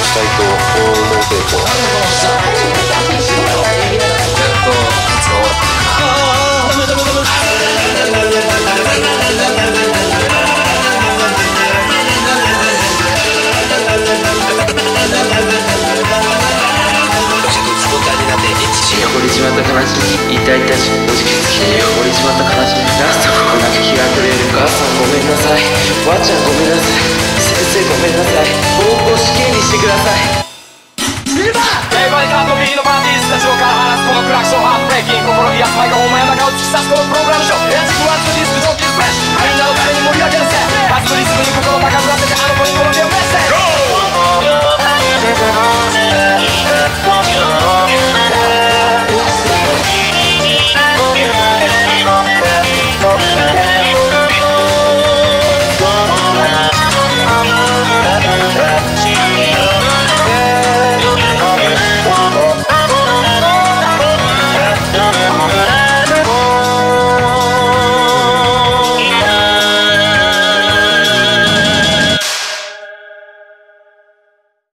成功やっと夏が終わった掘り詰まった悲しみ痛々しくおじけつき掘り詰まった。悲しみラストここだけ日が暮れる母さんごめんなさいばあちゃんごめんなさい先生ごめんなさい方向死刑にください。